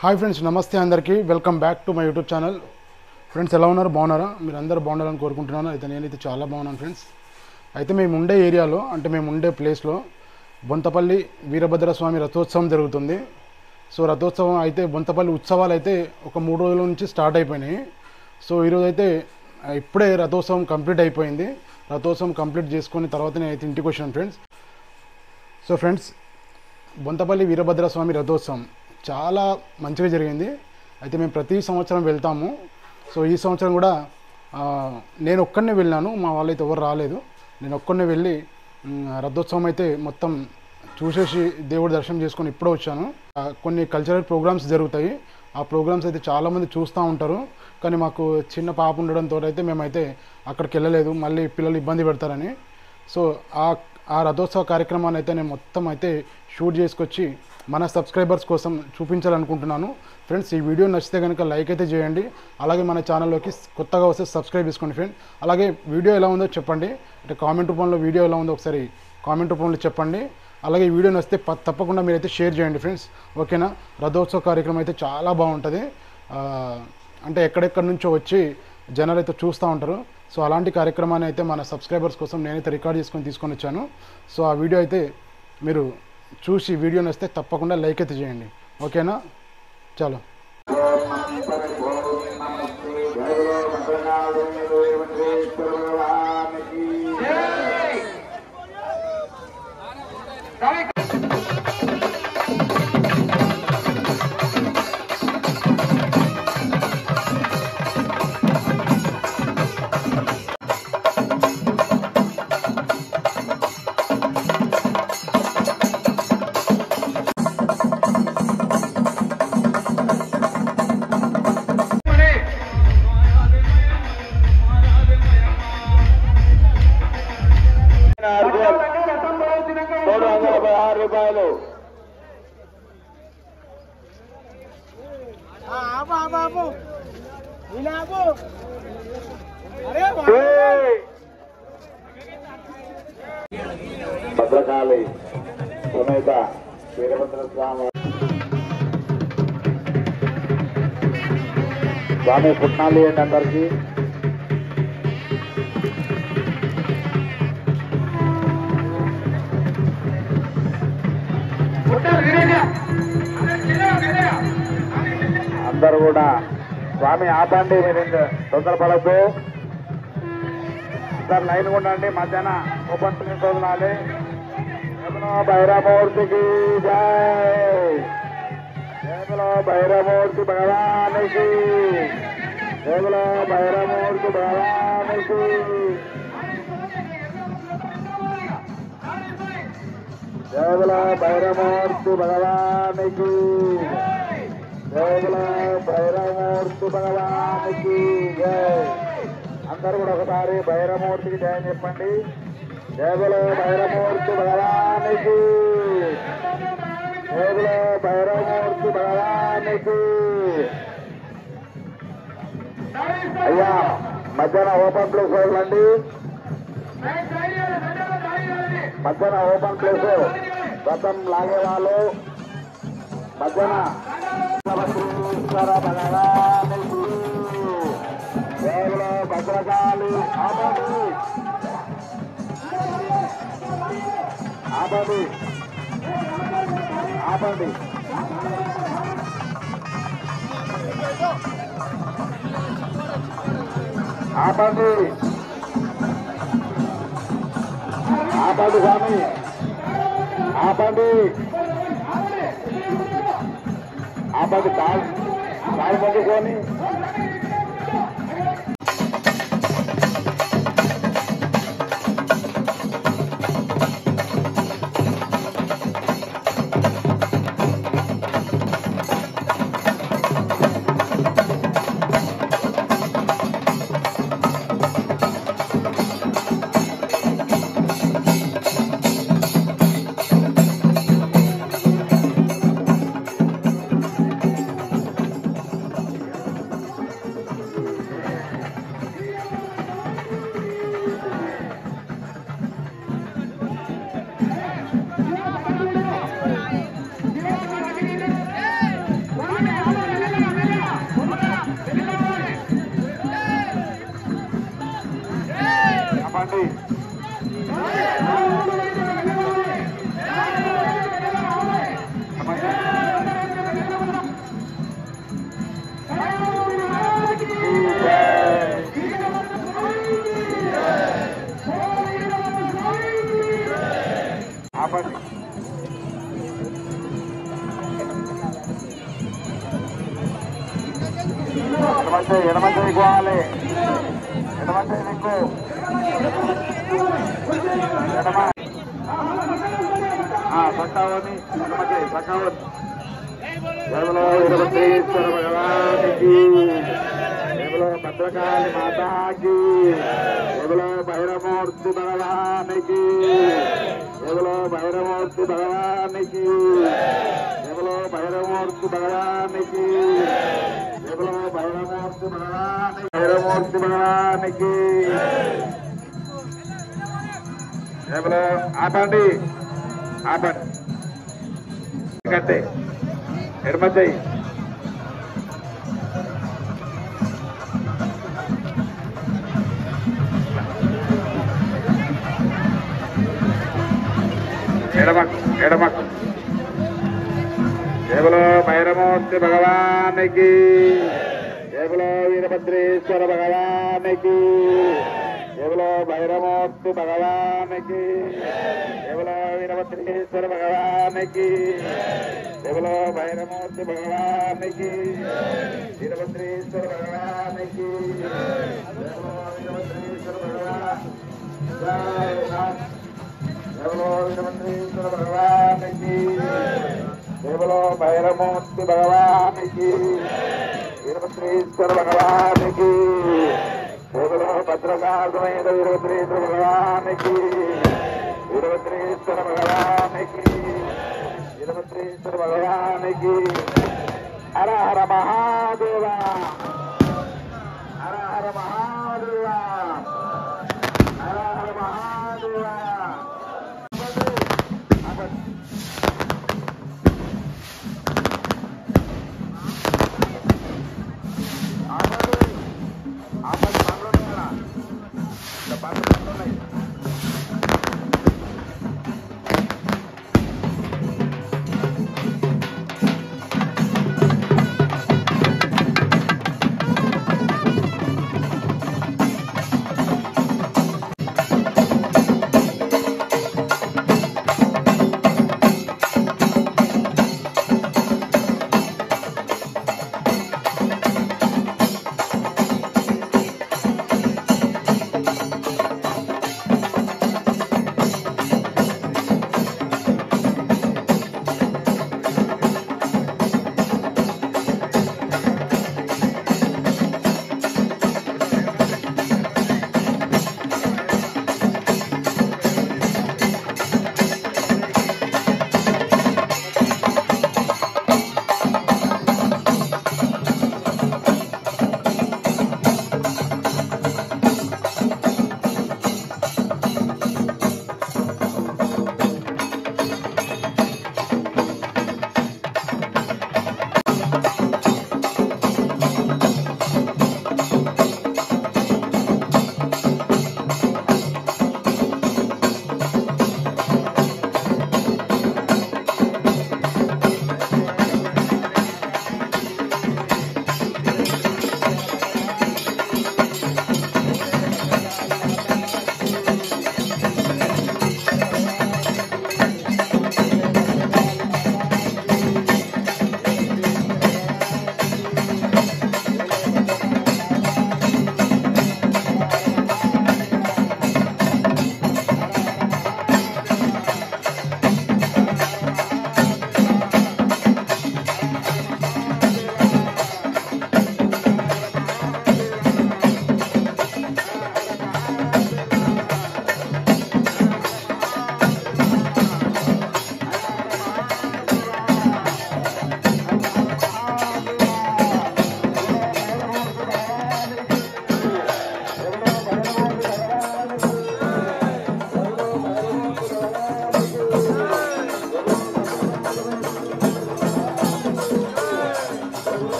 Hi friends నమస్తే అందరికీ. Welcome back to my YouTube channel friends ఎలా ఉన్నారు? బాగున్నారా? మీరు అందరూ బాగుండాలని కోరుకుంటున్నాను. అయితే నేనైతే చాలా బాగున్నాను ఫ్రెండ్స్ అయితే మేము ఉండే ఏరియాలో అంటే మేము ఉండే ప్లేస్లో బొంతపల్లి వీరభద్ర స్వామి రథోత్సవం జరుగుతుంది. సో రథోత్సవం అయితే బొంతపల్లి ఉత్సవాలు అయితే ఒక మూడు రోజుల నుంచి స్టార్ట్ అయిపోయినాయి. సో ఈరోజు అయితే ఇప్పుడే రథోత్సవం కంప్లీట్ అయిపోయింది. రథోత్సవం కంప్లీట్ చేసుకుని తర్వాత నేను అయితే ఇంటికి వచ్చాను friends so friends Bonthapalli Veerabhadra Swamy రథోత్సవం. చాలా మంచిగా జరిగింది. అయితే మేము ప్రతి సంవత్సరం వెళ్తాము. సో ఈ సంవత్సరం కూడా నేను ఒక్కడనే వెళ్ళాను. మా వాళ్ళైతే ఎవరు రాలేదు. నేను ఒక్కడనే వెళ్ళి రథోత్సవం అయితే మొత్తం చూసేసి దేవుడి దర్శనం చేసుకొని ఇప్పుడే వచ్చాను. కొన్ని కల్చరల్ ప్రోగ్రామ్స్ జరుగుతాయి. ఆ ప్రోగ్రామ్స్ అయితే చాలామంది చూస్తూ ఉంటారు. కానీ మాకు చిన్న పాప ఉండడంతో అయితే మేమైతే అక్కడికి వెళ్ళలేదు. మళ్ళీ పిల్లలు ఇబ్బంది పెడతారని. సో ఆ ఆ రథోత్సవ కార్యక్రమాన్ని అయితే నేను మొత్తం అయితే షూట్ చేసుకొచ్చి మన సబ్స్క్రైబర్స్ కోసం చూపించాలనుకుంటున్నాను. ఫ్రెండ్స్ ఈ వీడియో నచ్చితే కనుక లైక్ అయితే చేయండి. అలాగే మన ఛానల్లోకి కొత్తగా వస్తే సబ్స్క్రైబ్ చేసుకోండి ఫ్రెండ్. అలాగే వీడియో ఎలా ఉందో చెప్పండి. అంటే కామెంట్ రూపంలో వీడియో ఎలా ఉందో ఒకసారి కామెంట్ రూపంలో చెప్పండి. అలాగే ఈ వీడియో నచ్చితే ప- తప్పకుండా మీరైతే షేర్ చేయండి ఫ్రెండ్స్. ఓకేనా? రథోత్సవ కార్యక్రమం అయితే చాలా బాగుంటుంది. అంటే ఎక్కడెక్కడి నుంచో వచ్చి జనాలు అయితే చూస్తూ ఉంటారు. సో అలాంటి కార్యక్రమాన్ని అయితే మన సబ్స్క్రైబర్స్ కోసం నేనైతే రికార్డ్ చేసుకొని తీసుకొని వచ్చాను. సో ఆ వీడియో అయితే మీరు చూసి వీడియోని వస్తే తప్పకుండా లైక్ అయితే చేయండి. ఓకేనా? చలో. భద్రకాళి సమేత వీరభద్ర స్వామి స్వామి పుట్నాలు ఏంటి అందరికి. అందరూ కూడా స్వామి ఆపండి మీరు తొందరపడద్దు సార్ లైన్ ఉండండి మధ్యాహ్నం ఓపెన్ ప్లేస్ వదలాలి జయములో భైరమూర్తికి జై జయములో భైరమూర్తి భగవానికి జయములో భైరమూర్తి భగవానికి జయములో భైరమూర్తి భగవానికి జయములో భైరమూర్తి భగవానికి జై అందరూ కూడా ఒకసారి భైరమూర్తికి జయం చెప్పండి జయబులో భైరమూర్తి భగవానికి. జయబులో భైరమూర్తి భగవానికి. అయ్యా మధ్యాహ్నం ఓపెన్ ప్లేస్ వదలండి మధ్యాహ్నం ఓపెన్ ప్లేస్ రథం లాగే వాళ్ళు. మధ్యాహ్నం భద్రేశ్వర భగవానికి భద్రకాళి ఆపండి. ఆపండి. ఆపండి. ఆపండి స్వామి. ఆపండి. ఆపండి కాల్ కాల్ పండుకొని apa nih? Eravate, eravate uguale. Eravate Nico. Eravate. Ah, Sakawani, eravate, Sakawani. కేవలం ఇరవై భగవానికి కేవలం భద్రకాళి మాతాకి కేవలం భైరమూర్తి భగవానికి ఎవరో భైరమూర్తి భగవానికి. ఎవరో భైరమూర్తి భగవానికి. ఎవరో భైరమూర్తి భగవానికి. భైరమూర్తి భగవానికి. ఎవరో ఆపండి. ఆపండి. కట్టే ఎడమ ఎడమకు ఎడమకు. జయబులో భైరమూర్తి భగవానికి. జయబులో వీరభద్రేశ్వర భగవానికి. జయబులో భైరమూర్తి భగవానికి. జయబులో వీరభద్రేశ్వర భగవానికి. జయబులో భైరమూర్తి భగవానికి. వీరభద్రేశ్వర భగవానికి. జయబులో వీరభద్రేశ్వర భగవాన్ జయ భగవానికి కేవలో భైరమూర్తి భగవానికి వీరభద్రేశ్వర భగవానికి కేవలో భద్రకాళమైన వీరభద్రేశ్వర భగవానికి వీరభద్రేశ్వర భగవానికి వీరభద్రేశ్వర భగవానికి హర హర మహాదేవ హర హర మహాదేవ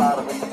out of it.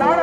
దాడ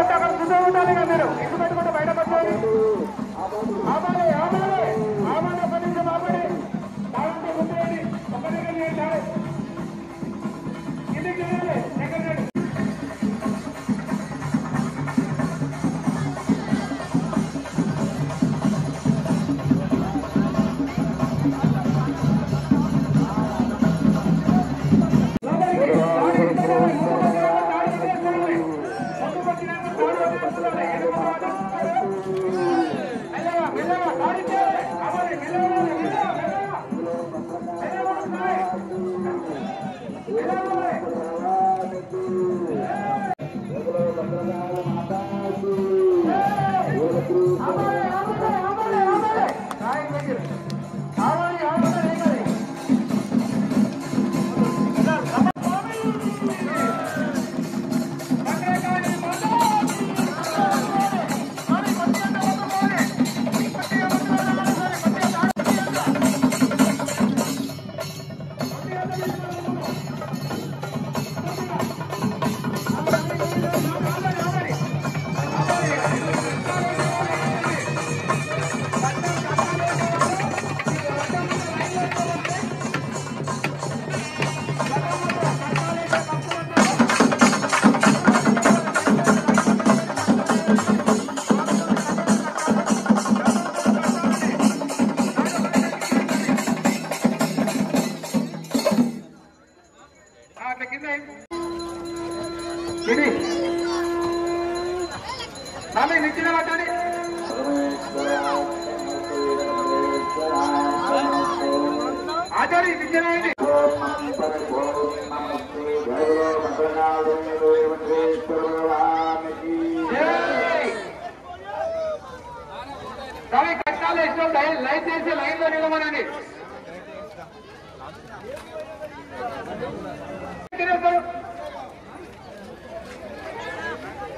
కష్టాలు ఇష్టం లైన్ చేసి లైన్లో నిలవనండి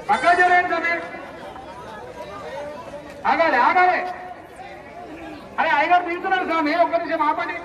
పక్కా జరగండి స్వామి ఆగాలి ఆగాలి. అరే అయ్యగారు తీస్తున్నారు స్వామి ఒక్క నిమిషం ఆపండి.